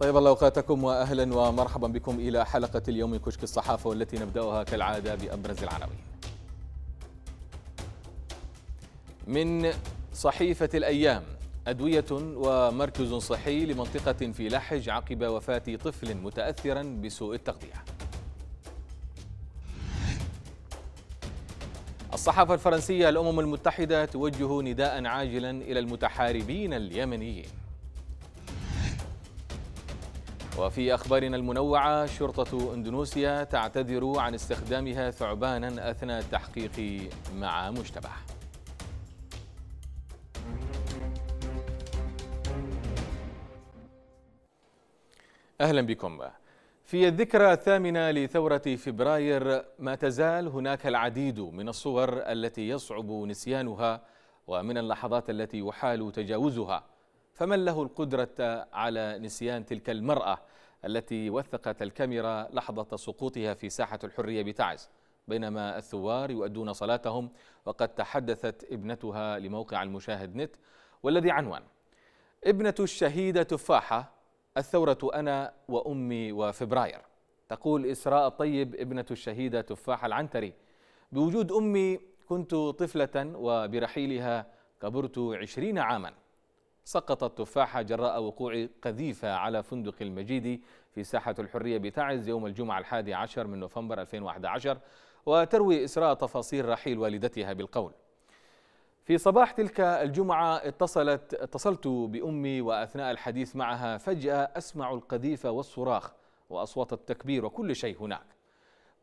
طيب الله أوقاتكم واهلا ومرحبا بكم إلى حلقة اليوم من كشك الصحافة والتي نبدأها كالعادة بأبرز العناوين. من صحيفة الأيام أدوية ومركز صحي لمنطقة في لحج عقب وفاة طفل متاثرا بسوء التغذية. الصحافة الفرنسية الأمم المتحدة توجه نداء عاجلا إلى المتحاربين اليمنيين. وفي أخبارنا المنوعة شرطة إندونيسيا تعتذر عن استخدامها ثعبانا أثناء التحقيق مع مشتبه أهلا بكم. في الذكرى الثامنة لثورة فبراير ما تزال هناك العديد من الصور التي يصعب نسيانها ومن اللحظات التي يحال تجاوزها. فمن له القدرة على نسيان تلك المرأة؟ التي وثقت الكاميرا لحظة سقوطها في ساحة الحرية بتعز بينما الثوار يؤدون صلاتهم وقد تحدثت ابنتها لموقع المشاهد نت والذي عنوان ابنة الشهيدة تفاحة الثورة أنا وأمي وفبراير. تقول إسراء الطيب ابنة الشهيدة تفاحة العنتري بوجود أمي كنت طفلة وبرحيلها كبرت عشرين عاماً. سقطت تفاحة جراء وقوع قذيفة على فندق المجيدي في ساحة الحرية بتعز يوم الجمعة الحادي عشر من نوفمبر 2011 وتروي إسراء تفاصيل رحيل والدتها بالقول. في صباح تلك الجمعة اتصلت اتصلت بأمي وأثناء الحديث معها فجأة أسمع القذيفة والصراخ وأصوات التكبير وكل شيء هناك.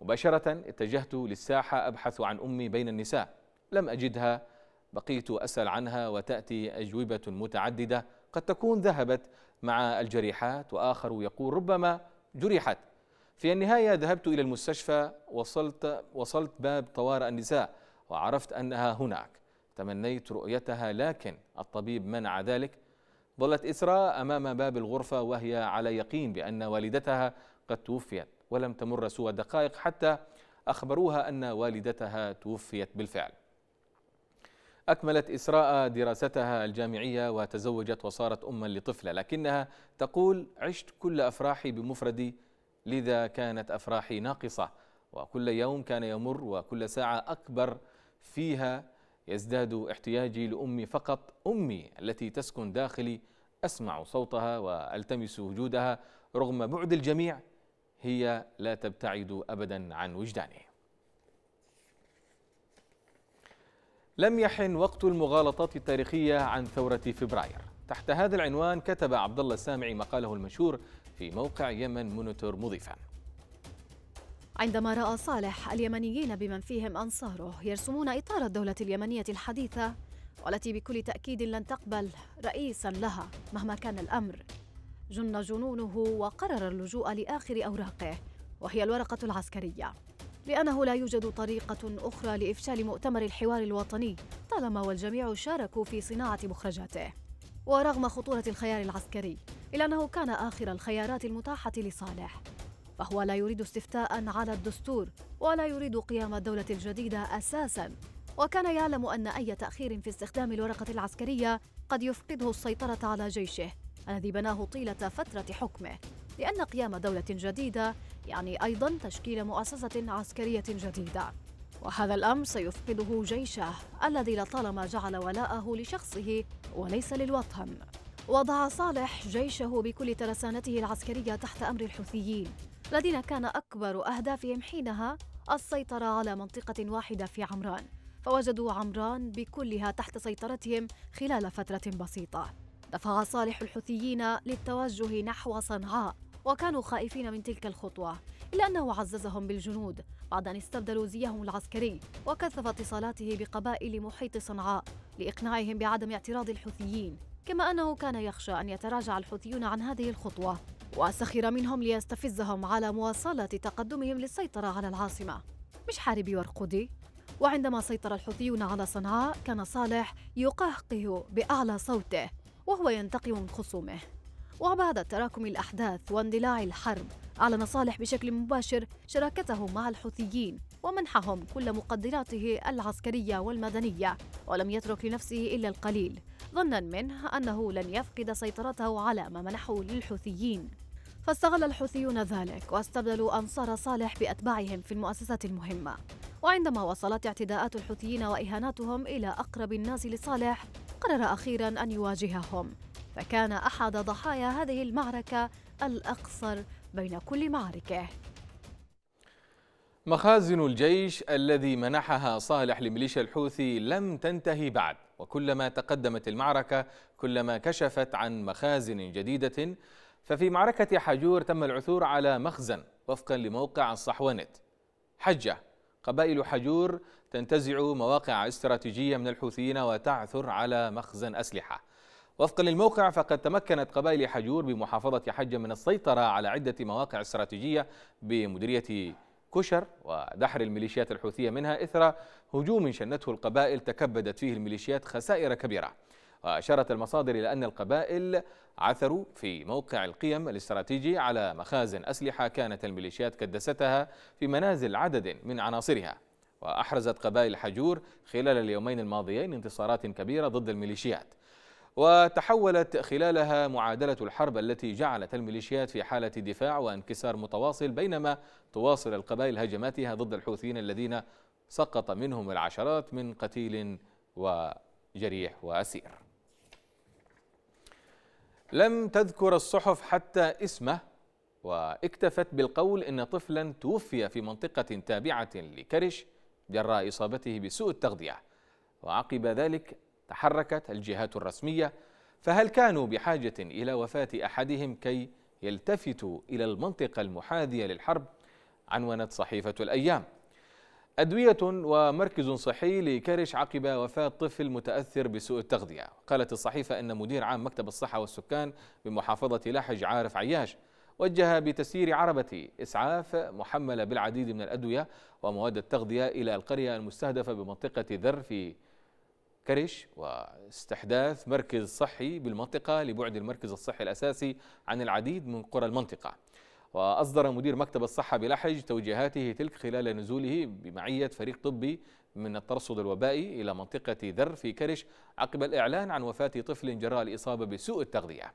مباشرة اتجهت للساحة أبحث عن أمي بين النساء. لم أجدها بقيت أسأل عنها وتأتي أجوبة متعددة. قد تكون ذهبت مع الجريحات وآخر يقول ربما جرحت. في النهاية ذهبت إلى المستشفى وصلت وصلت باب طوارئ النساء وعرفت أنها هناك. تمنيت رؤيتها لكن الطبيب منع ذلك. ظلت إسراء أمام باب الغرفة وهي على يقين بأن والدتها قد توفيت ولم تمر سوى دقائق حتى أخبروها أن والدتها توفيت بالفعل. أكملت إسراء دراستها الجامعية وتزوجت وصارت أما لطفلة لكنها تقول عشت كل أفراحي بمفردي لذا كانت أفراحي ناقصة وكل يوم كان يمر وكل ساعة أكبر فيها يزداد احتياجي لأمي فقط أمي التي تسكن داخلي أسمع صوتها وألتمس وجودها رغم بعد الجميع هي لا تبتعد أبدا عن وجداني. لم يحن وقت المغالطات التاريخية عن ثورة فبراير. تحت هذا العنوان كتب عبد الله السامعي مقاله المشهور في موقع يمن مونيتور مضيفا. عندما رأى صالح اليمنيين بمن فيهم أنصاره يرسمون إطار الدولة اليمنية الحديثة والتي بكل تأكيد لن تقبل رئيسا لها مهما كان الأمر. جن جنونه وقرر اللجوء لآخر أوراقه وهي الورقة العسكرية. لأنه لا يوجد طريقة أخرى لإفشال مؤتمر الحوار الوطني طالما والجميع شاركوا في صناعة مخرجاته. ورغم خطورة الخيار العسكري إلا أنه كان آخر الخيارات المتاحة لصالح فهو لا يريد استفتاء على الدستور ولا يريد قيام الدولة الجديدة أساساً. وكان يعلم أن أي تأخير في استخدام الورقة العسكرية قد يفقده السيطرة على جيشه الذي بناه طيلة فترة حكمه. لأن قيام دولة جديدة يعني أيضا تشكيل مؤسسة عسكرية جديدة. وهذا الأمر سيفقده جيشه الذي لطالما جعل ولاءه لشخصه وليس للوطن. وضع صالح جيشه بكل ترسانته العسكرية تحت أمر الحوثيين الذين كان أكبر أهدافهم حينها السيطرة على منطقة واحدة في عمران. فوجدوا عمران بكلها تحت سيطرتهم خلال فترة بسيطة. دفع صالح الحوثيين للتوجه نحو صنعاء. وكانوا خائفين من تلك الخطوة إلا أنه عززهم بالجنود. بعد أن استبدلوا زيهم العسكري وكثف اتصالاته بقبائل محيط صنعاء لإقناعهم بعدم اعتراض الحوثيين. كما أنه كان يخشى أن يتراجع الحوثيون عن هذه الخطوة وسخر منهم ليستفزهم على مواصلة تقدمهم للسيطرة على العاصمة. مش حاربي ورقودي؟ وعندما سيطر الحوثيون على صنعاء كان صالح يقهقه بأعلى صوته وهو ينتقم من خصومه. وبعد تراكم الأحداث واندلاع الحرب أعلن صالح بشكل مباشر شراكته مع الحوثيين ومنحهم كل مقدراته العسكرية والمدنية ولم يترك لنفسه إلا القليل ظنا منه أنه لن يفقد سيطرته على ما منحه للحوثيين. فاستغل الحوثيون ذلك واستبدلوا أنصار صالح بأتباعهم في المؤسسات المهمة. وعندما وصلت اعتداءات الحوثيين وإهاناتهم إلى أقرب الناس لصالح قرر أخيرا أن يواجههم. فكان أحد ضحايا هذه المعركة الأقصر بين كل معاركه مخازن الجيش الذي منحها صالح لميليشيا الحوثي لم تنتهي بعد وكلما تقدمت المعركة كلما كشفت عن مخازن جديدة. ففي معركة حجور تم العثور على مخزن وفقا لموقع الصحونت حجة قبائل حجور تنتزع مواقع استراتيجية من الحوثيين وتعثر على مخزن أسلحة. وفقا للموقع فقد تمكنت قبائل حجور بمحافظة حجة من السيطرة على عدة مواقع استراتيجية بمديرية كشر ودحر الميليشيات الحوثية منها إثر هجوم شنته القبائل تكبدت فيه الميليشيات خسائر كبيرة. وأشارت المصادر إلى أن القبائل عثروا في موقع القيم الاستراتيجي على مخازن أسلحة كانت الميليشيات كدستها في منازل عدد من عناصرها. وأحرزت قبائل حجور خلال اليومين الماضيين انتصارات كبيرة ضد الميليشيات. وتحولت خلالها معادلة الحرب التي جعلت الميليشيات في حالة دفاع وانكسار متواصل بينما تواصل القبائل هجماتها ضد الحوثيين الذين سقط منهم العشرات من قتيل وجريح وأسير. لم تذكر الصحف حتى اسمه واكتفت بالقول إن طفلا توفي في منطقة تابعة لكرش جراء إصابته بسوء التغذية وعقب ذلك تحركت الجهات الرسمية فهل كانوا بحاجة إلى وفاة أحدهم كي يلتفتوا إلى المنطقة المحاذية للحرب؟ عنونت صحيفة الأيام. أدوية ومركز صحي لكرش عقب وفاة طفل متأثر بسوء التغذية. قالت الصحيفة أن مدير عام مكتب الصحة والسكان بمحافظة لحج عارف عياش وجه بتسيير عربة إسعاف محملة بالعديد من الأدوية ومواد التغذية إلى القرية المستهدفة بمنطقة ذر في كرش واستحداث مركز صحي بالمنطقة لبعد المركز الصحي الأساسي عن العديد من قرى المنطقة. وأصدر مدير مكتب الصحة بلحج توجيهاته تلك خلال نزوله بمعية فريق طبي من الترصد الوبائي إلى منطقة ذر في كرش عقب الإعلان عن وفاة طفل جراء الإصابة بسوء التغذية.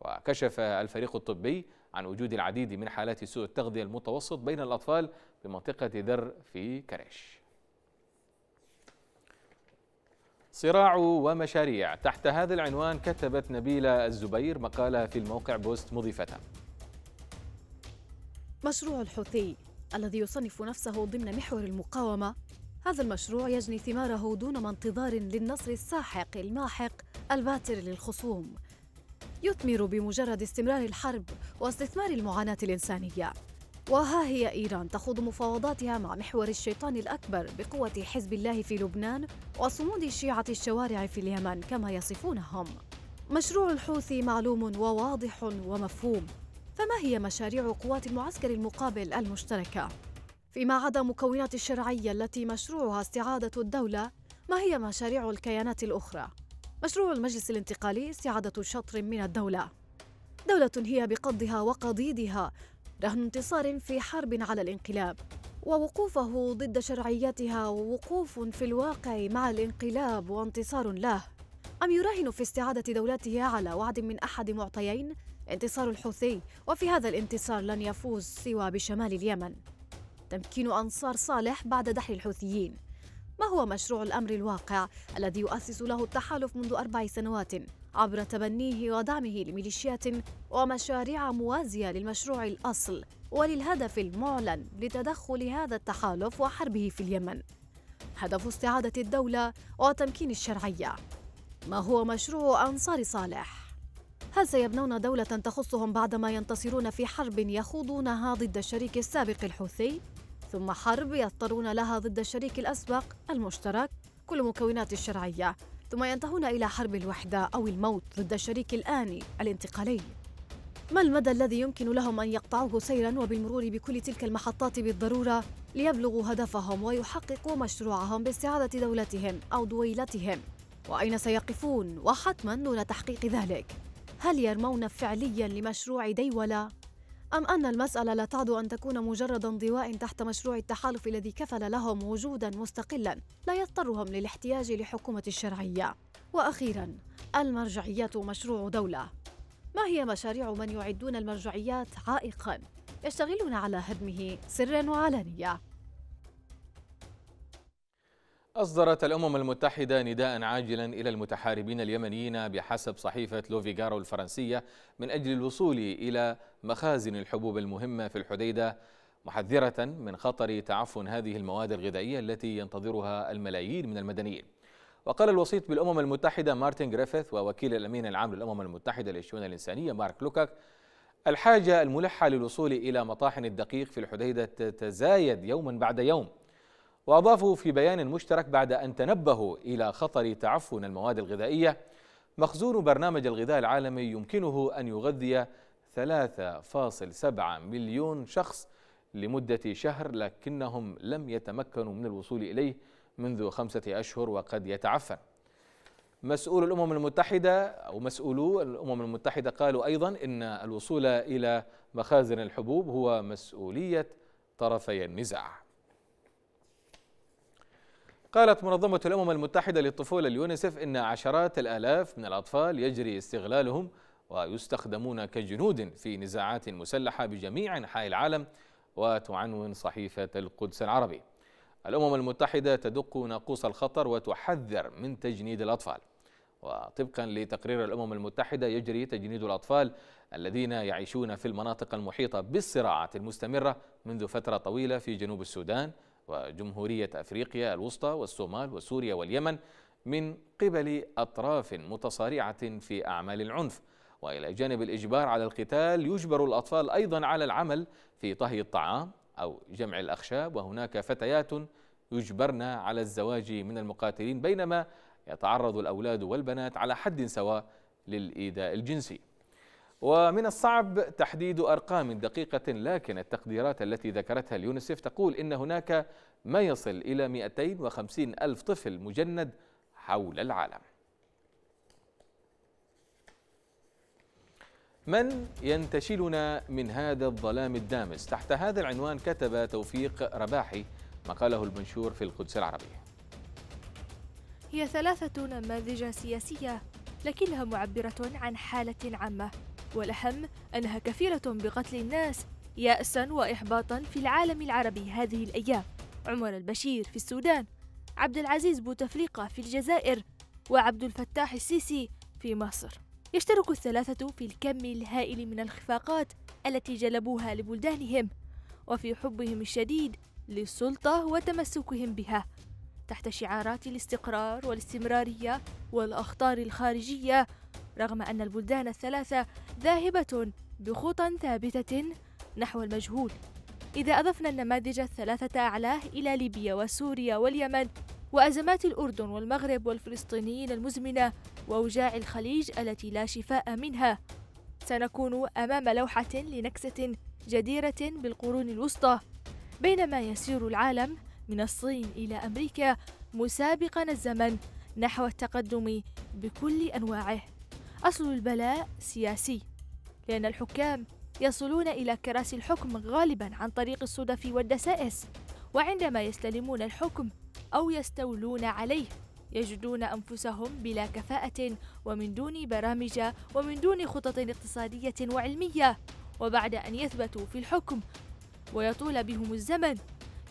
وكشف الفريق الطبي عن وجود العديد من حالات سوء التغذية المتوسط بين الأطفال بمنطقة ذر في كرش. صراع ومشاريع. تحت هذا العنوان كتبت نبيلة الزبير مقالة في الموقع بوست مضيفة. مشروع الحوثي الذي يصنف نفسه ضمن محور المقاومة. هذا المشروع يجني ثماره دون ما انتظار للنصر الساحق الماحق الباتر للخصوم. يثمر بمجرد استمرار الحرب واستثمار المعاناة الإنسانية. وها هي إيران تخوض مفاوضاتها مع محور الشيطان الأكبر بقوة حزب الله في لبنان وصمود شيعة الشوارع في اليمن كما يصفونهم مشروع الحوثي معلوم وواضح ومفهوم فما هي مشاريع قوات المعسكر المقابل المشتركة؟ فيما عدا مكونات الشرعية التي مشروعها استعادة الدولة ما هي مشاريع الكيانات الأخرى؟ مشروع المجلس الانتقالي استعادة شطر من الدولة دولة هي بقضها وقضيدها رهن انتصار في حرب على الانقلاب ووقوفه ضد شرعيتها ووقوف في الواقع مع الانقلاب وانتصار له. أم يراهن في استعادة دولته على وعد من أحد معطيين؟ انتصار الحوثي وفي هذا الانتصار لن يفوز سوى بشمال اليمن. تمكين أنصار صالح بعد دحر الحوثيين. ما هو مشروع الأمر الواقع الذي يؤسس له التحالف منذ أربع سنوات؟ عبر تبنيه ودعمه لميليشيات ومشاريع موازية للمشروع الأصل وللهدف المعلن لتدخل هذا التحالف وحربه في اليمن هدف استعادة الدولة وتمكين الشرعية ما هو مشروع أنصار صالح؟ هل سيبنون دولة تخصهم بعدما ينتصرون في حرب يخوضونها ضد الشريك السابق الحوثي؟ ثم حرب يضطرون لها ضد الشريك الأسبق المشترك كل مكونات الشرعية ثم ينتهون إلى حرب الوحدة أو الموت ضد الشريك الآني الانتقالي. ما المدى الذي يمكن لهم أن يقطعوه سيرا وبالمرور بكل تلك المحطات بالضرورة ليبلغوا هدفهم ويحققوا مشروعهم باستعادة دولتهم أو دويلتهم؟ وأين سيقفون وحتما دون تحقيق ذلك؟ هل يرمون فعليا لمشروع ديولة أم أن المسألة لا تعد أن تكون مجرد انضواء تحت مشروع التحالف الذي كفل لهم وجودا مستقلا لا يضطرهم للاحتياج لحكومة الشرعية. وأخيرا المرجعية مشروع دولة. ما هي مشاريع من يعدون المرجعيات عائقا؟ يشتغلون على هدمه سرا وعلانية. أصدرت الأمم المتحدة نداء عاجلا إلى المتحاربين اليمنيين بحسب صحيفة لوفيغارو الفرنسية من أجل الوصول إلى مخازن الحبوب المهمة في الحديدة محذرة من خطر تعفن هذه المواد الغذائية التي ينتظرها الملايين من المدنيين. وقال الوسيط بالأمم المتحدة مارتن جريفيث ووكيل الأمين العام للأمم المتحدة للشؤون الإنسانية مارك لوكاك الحاجة الملحة للوصول إلى مطاحن الدقيق في الحديدة تتزايد يوما بعد يوم. وأضافوا في بيان مشترك بعد أن تنبهوا إلى خطر تعفن المواد الغذائية مخزون برنامج الغذاء العالمي يمكنه أن يغذي 3.7 مليون شخص لمدة شهر لكنهم لم يتمكنوا من الوصول إليه منذ خمسة أشهر وقد يتعفن. مسؤول الأمم المتحدة أو مسؤولو الأمم المتحدة قالوا أيضا إن الوصول إلى مخازن الحبوب هو مسؤولية طرفي النزاع. قالت منظمة الأمم المتحدة للطفولة اليونيسف إن عشرات الآلاف من الأطفال يجري استغلالهم ويستخدمون كجنود في نزاعات مسلحة بجميع أنحاء العالم وتعنون صحيفة القدس العربي. الأمم المتحدة تدق ناقوس الخطر وتحذر من تجنيد الأطفال. وطبقا لتقرير الأمم المتحدة يجري تجنيد الأطفال الذين يعيشون في المناطق المحيطة بالصراعات المستمرة منذ فترة طويلة في جنوب السودان وجمهورية أفريقيا الوسطى والصومال وسوريا واليمن من قبل أطراف متصارعة في أعمال العنف. وإلى جانب الإجبار على القتال يجبر الأطفال أيضا على العمل في طهي الطعام أو جمع الأخشاب وهناك فتيات يجبرن على الزواج من المقاتلين بينما يتعرض الأولاد والبنات على حد سواء للإيذاء الجنسي. ومن الصعب تحديد أرقام دقيقة لكن التقديرات التي ذكرتها اليونسف تقول إن هناك ما يصل إلى 250 ألف طفل مجند حول العالم. من ينتشلنا من هذا الظلام الدامس؟ تحت هذا العنوان كتب توفيق رباحي مقاله المنشور في القدس العربية هي ثلاثة نماذج سياسية لكنها معبرة عن حالة عامة. والأهم أنها كفيلة بقتل الناس يأسا وإحباطا في العالم العربي هذه الأيام. عمر البشير في السودان عبد العزيز بوتفليقة في الجزائر وعبد الفتاح السيسي في مصر. يشترك الثلاثة في الكم الهائل من الخفاقات التي جلبوها لبلدانهم وفي حبهم الشديد للسلطة وتمسكهم بها. تحت شعارات الاستقرار والاستمرارية والأخطار الخارجية رغم أن البلدان الثلاثة ذاهبة بخطى ثابتة نحو المجهول. إذا أضفنا النماذج الثلاثة أعلاه إلى ليبيا وسوريا واليمن وأزمات الأردن والمغرب والفلسطينيين المزمنة وأوجاع الخليج التي لا شفاء منها سنكون أمام لوحة لنكسة جديرة بالقرون الوسطى. بينما يسير العالم من الصين إلى أمريكا مسابقا الزمن نحو التقدم بكل أنواعه. أصل البلاء سياسي لأن الحكام يصلون إلى كراسي الحكم غالبا عن طريق الصدف والدسائس وعندما يستلمون الحكم أو يستولون عليه يجدون أنفسهم بلا كفاءة ومن دون برامج ومن دون خطط اقتصادية وعلمية. وبعد أن يثبتوا في الحكم ويطول بهم الزمن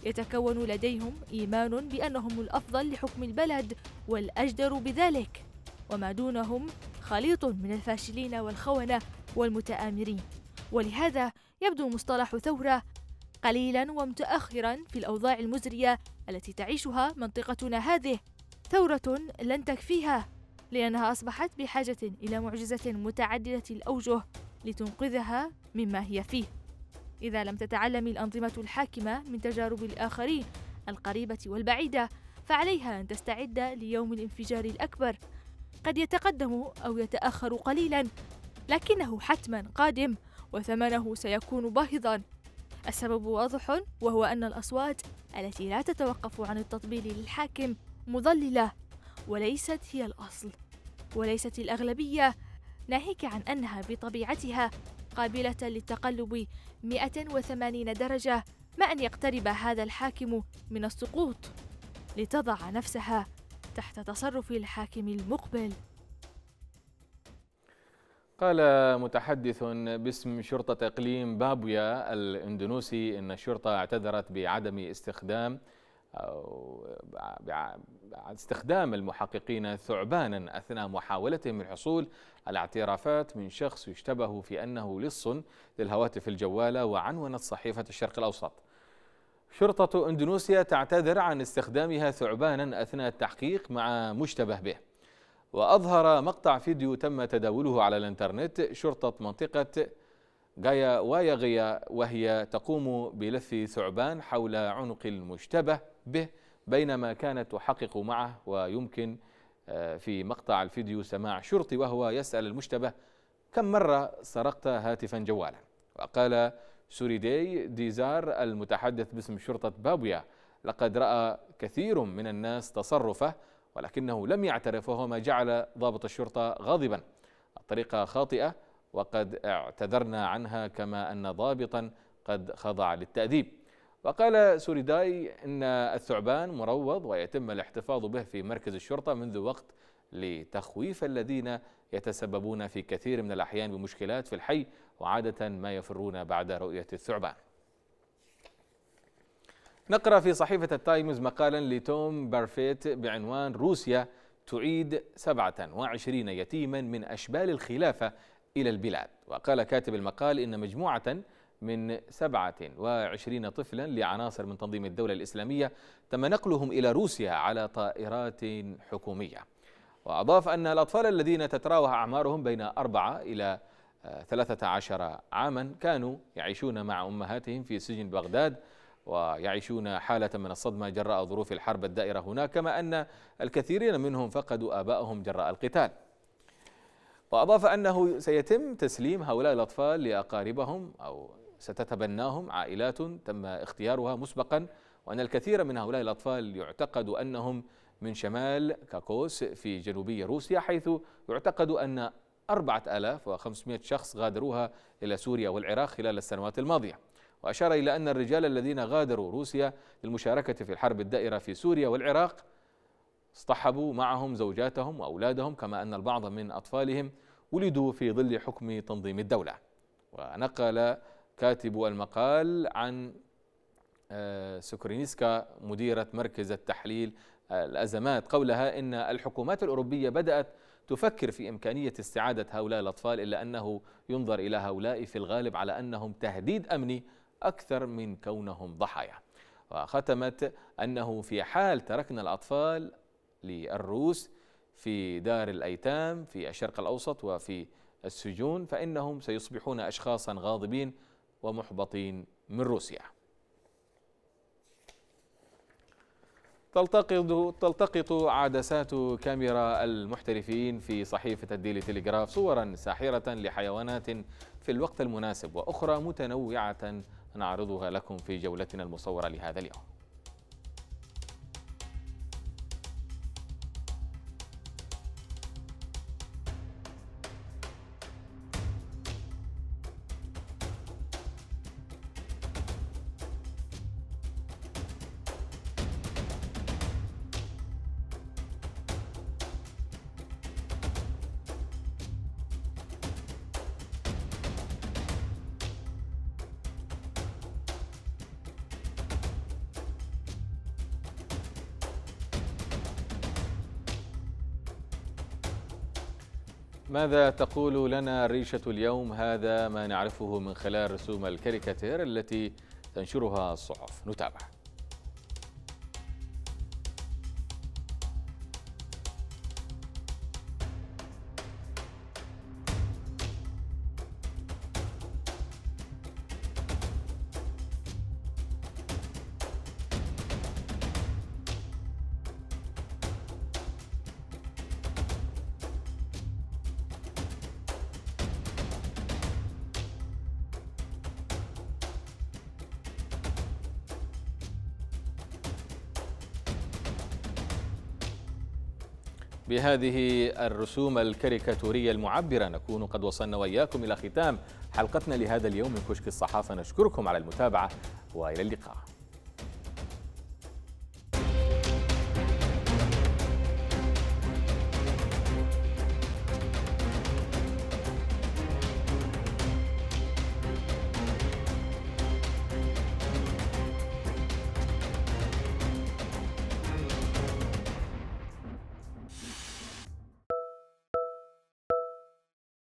يتكون لديهم إيمان بأنهم الأفضل لحكم البلد والأجدر بذلك وما دونهم خليط من الفاشلين والخونة والمتآمرين. ولهذا يبدو مصطلح ثورة قليلا ومتأخرا في الأوضاع المزرية التي تعيشها منطقتنا هذه. ثورة لن تكفيها لأنها أصبحت بحاجة إلى معجزة متعددة الأوجه لتنقذها مما هي فيه. إذا لم تتعلم الأنظمة الحاكمة من تجارب الآخرين القريبة والبعيدة فعليها أن تستعد ليوم الانفجار الأكبر. قد يتقدم أو يتأخر قليلا لكنه حتما قادم وثمنه سيكون باهظا. السبب واضح وهو أن الأصوات التي لا تتوقف عن التطبيل للحاكم مضللة وليست هي الأصل وليست الأغلبية ناهيك عن أنها بطبيعتها قابلة للتقلب 180 درجة ما أن يقترب هذا الحاكم من السقوط لتضع نفسها تحت تصرف الحاكم المقبل. قال متحدث باسم شرطة إقليم بابويا الإندونيسي إن الشرطة اعتذرت بعدم استخدام استخدام المحققين ثعبانا أثناء محاولتهم الحصول على اعترافات من شخص يشتبه في أنه لص للهواتف الجوالة وعنونت صحيفة الشرق الأوسط. شرطة إندونيسيا تعتذر عن استخدامها ثعبانا أثناء التحقيق مع مشتبه به. وأظهر مقطع فيديو تم تداوله على الإنترنت شرطة منطقة غايا وايغيا وهي تقوم بلف ثعبان حول عنق المشتبه به بينما كانت تحقق معه. ويمكن آه، في مقطع الفيديو سماع شرطي وهو يسأل المشتبه كم مرة سرقت هاتفا جوالا. وقال سوريدي ديزار المتحدث باسم شرطة بابويا. لقد رأى كثير من الناس تصرفه ولكنه لم يعترف وهو ما جعل ضابط الشرطة غاضبا. الطريقة خاطئة وقد اعتذرنا عنها كما أن ضابطا قد خضع للتأديب. وقال سوريداي إن الثعبان مروض ويتم الاحتفاظ به في مركز الشرطة منذ وقت لتخويف الذين يتسببون في كثير من الأحيان بمشكلات في الحي. وعادة ما يفرون بعد رؤية الثعبان. نقرأ في صحيفة التايمز مقالا لتوم بارفيت بعنوان روسيا تعيد 27 يتيما من أشبال الخلافة إلى البلاد وقال كاتب المقال إن مجموعة من 27 طفلا لعناصر من تنظيم الدولة الإسلامية تم نقلهم إلى روسيا على طائرات حكومية. وأضاف أن الأطفال الذين تتراوح أعمارهم بين أربعة إلى 13 عاما كانوا يعيشون مع أمهاتهم في سجن بغداد ويعيشون حالة من الصدمة جراء ظروف الحرب الدائرة هناك كما أن الكثيرين منهم فقدوا آبائهم جراء القتال. وأضاف أنه سيتم تسليم هؤلاء الأطفال لأقاربهم أو ستتبناهم عائلات تم اختيارها مسبقا وأن الكثير من هؤلاء الأطفال يعتقد أنهم من شمال كاكوس في جنوبي روسيا حيث يعتقد أن 4500 شخص غادروها إلى سوريا والعراق خلال السنوات الماضية. وأشار إلى أن الرجال الذين غادروا روسيا للمشاركة في الحرب الدائرة في سوريا والعراق اصطحبوا معهم زوجاتهم وأولادهم كما أن البعض من أطفالهم ولدوا في ظل حكم تنظيم الدولة. ونقل كاتب المقال عن آه، سكرينيسكا مديرة مركز التحليل الأزمات قولها إن الحكومات الأوروبية بدأت تفكر في إمكانية استعادة هؤلاء الأطفال إلا أنه ينظر إلى هؤلاء في الغالب على أنهم تهديد أمني أكثر من كونهم ضحايا. وختمت أنه في حال تركنا الأطفال للروس في دار الأيتام في الشرق الأوسط وفي السجون فإنهم سيصبحون أشخاصا غاضبين ومحبطين من روسيا. تلتقط تلتقط عدسات كاميرا المحترفين في صحيفة الديلي تليجراف صورا ساحرة لحيوانات في الوقت المناسب وأخرى متنوعة نعرضها لكم في جولتنا المصورة لهذا اليوم. ماذا تقول لنا ريشة اليوم؟ هذا ما نعرفه من خلال رسوم الكاريكاتير التي تنشرها الصحف نتابع. بهذه الرسوم الكاريكاتورية المعبرة. نكون قد وصلنا وإياكم إلى ختام حلقتنا لهذا اليوم من كشك الصحافة. نشكركم على المتابعة وإلى اللقاء.